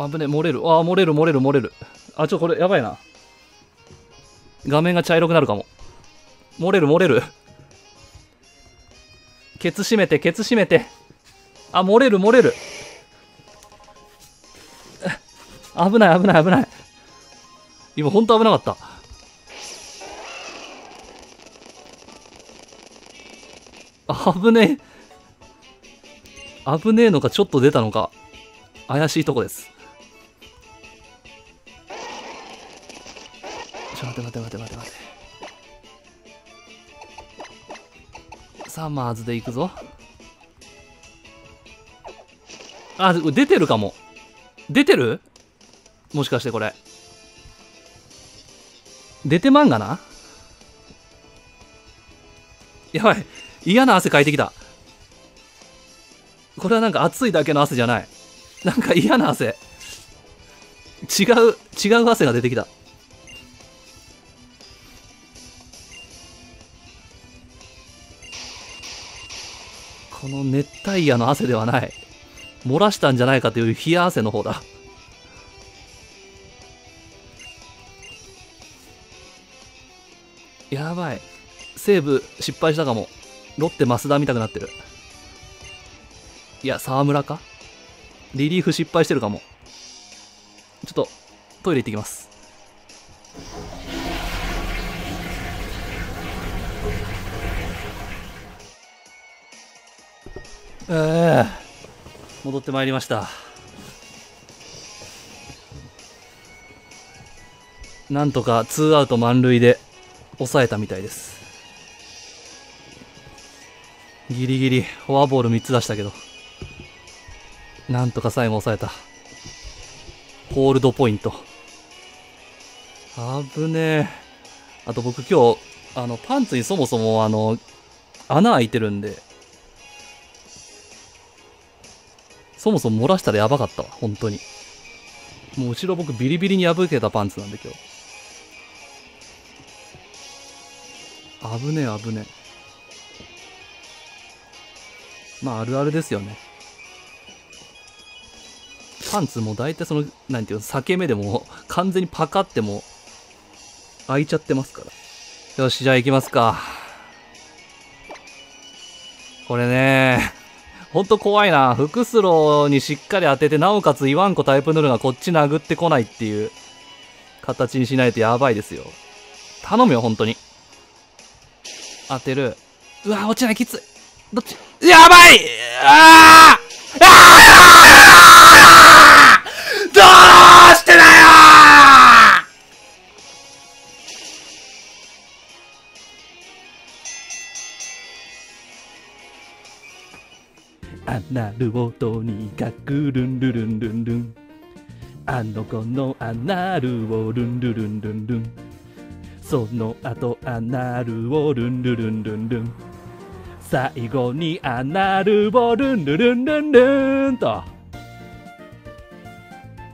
あぶね、漏れる。あ、漏れる、漏れる、漏れる。あ、ちょ、これ、やばいな。画面が茶色くなるかも。漏れる、漏れる。ケツ閉めて、ケツ閉めて。あ、漏れる、漏れる。危ない、危ない、危ない。今、ほんと危なかった。あ危ねえ。危ねえのか、ちょっと出たのか。怪しいとこです。ちょ、待て待て待て待て待て。サマーズで行くぞ。あ、出てるかも。出てる？もしかしてこれ。出てまんがな？やばい。嫌な汗かいてきた。これはなんか暑いだけの汗じゃない。なんか嫌な汗。違う、違う汗が出てきた。この熱帯夜の汗ではない。漏らしたんじゃないかという冷や汗の方だ。やばい。セーブ失敗したかも。ロッテ増田見たくなってる。いや、沢村か？リリーフ失敗してるかも。ちょっと、トイレ行ってきます。戻ってまいりました。なんとかツーアウト満塁で抑えたみたいです。ギリギリフォアボール3つ出したけどなんとか最後抑えた。ホールドポイント。危ねえ。あと僕今日あのパンツにそもそもあの穴開いてるんでそもそも漏らしたらやばかったわ、本当に。もう後ろ僕ビリビリに破けたパンツなんで今日。危ねえ危ねえ。まああるあるですよね。パンツも大体その、なんていうの、裂け目でも完全にパカっても開いちゃってますから。よし、じゃあ行きますか。これねほんと怖いな。フクスローにしっかり当てて、なおかつ言わんこタイプヌルがこっち殴ってこないっていう形にしないとやばいですよ。頼むよ、本当に。当てる。うわ、落ちない、きつい。どっち？やばいああああアナルをとにかくルンルルンルンルンあの子のアナルをルンルルンルンルンその後アナルをルンルルンルンルン最後にアナルをルンルルンルンルンと。